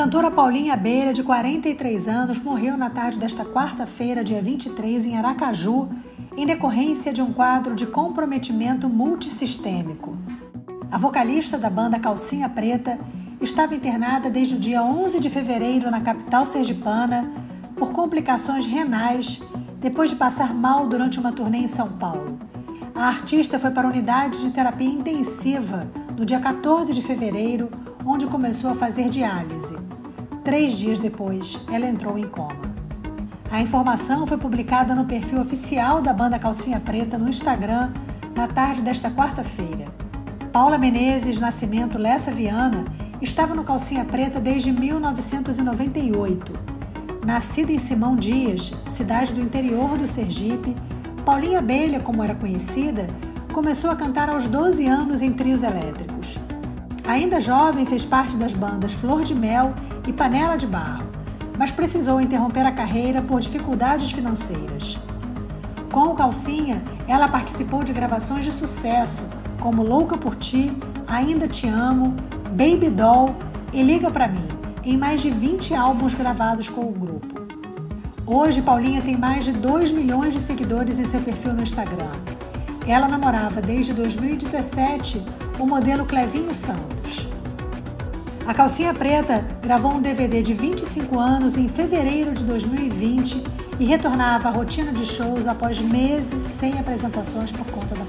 cantora Paulinha Abelha, de 43 anos, morreu na tarde desta quarta-feira, dia 23, em Aracaju, em decorrência de um quadro de comprometimento multissistêmico. A vocalista da banda Calcinha Preta estava internada desde o dia 11 de fevereiro na capital sergipana por complicações renais depois de passar mal durante uma turnê em São Paulo. A artista foi para a unidade de terapia intensiva no dia 14 de fevereiro, onde começou a fazer diálise. Três dias depois, ela entrou em coma. A informação foi publicada no perfil oficial da banda Calcinha Preta no Instagram na tarde desta quarta-feira. Paula Menezes Nascimento Lessa Viana estava no Calcinha Preta desde 1998. Nascida em Simão Dias, cidade do interior do Sergipe, Paulinha Abelha, como era conhecida, começou a cantar aos 12 anos em trios elétricos. Ainda jovem, fez parte das bandas Flor de Mel e Panela de Barro mas precisou interromper a carreira por dificuldades financeiras. Com o Calcinha, ela participou de gravações de sucesso, como Louca por Ti, Ainda Te Amo, Baby Doll e Liga Pra Mim, em mais de 20 álbuns gravados com o grupo. Hoje, Paulinha tem mais de 2 milhões de seguidores em seu perfil no Instagram. Ela namorava desde 2017 o modelo Clevinho Santos. A Calcinha Preta gravou um DVD de 25 anos em fevereiro de 2020 e retornava à rotina de shows após meses sem apresentações por conta do